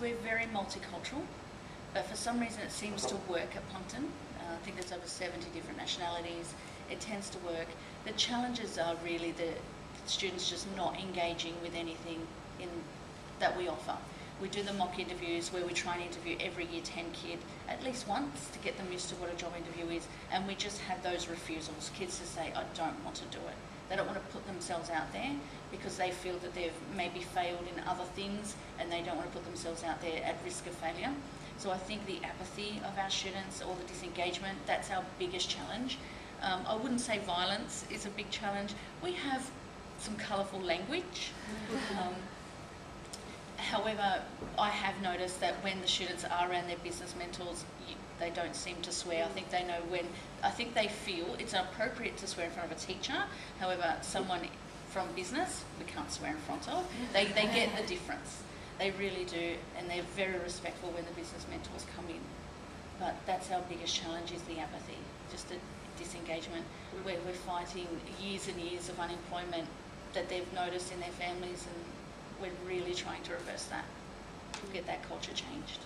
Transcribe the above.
we're very multicultural, but for some reason it seems to work at Plumpton. Uh, I think there's over 70 different nationalities. It tends to work. The challenges are really the students just not engaging with anything in that we offer. We do the mock interviews where we try and interview every year 10 kid at least once to get them used to what a job interview is, and we just have those refusals. Kids to say, I don't want to do it. They don't want to put themselves out there because they feel that they've maybe failed in other things and they don't want to put themselves out there at risk of failure. So I think the apathy of our students or the disengagement, that's our biggest challenge. Um, I wouldn't say violence is a big challenge. We have some colourful language. Um, however, I have noticed that when the students are around their business mentors, you, they don't seem to swear. I think they know when, I think they feel it's appropriate to swear in front of a teacher. However, someone from business, we can't swear in front of. They, they get the difference. They really do, and they're very respectful when the business mentors come in. But that's our biggest challenge is the apathy, just the disengagement, where we're fighting years and years of unemployment that they've noticed in their families, and we're really trying to reverse that, get that culture changed.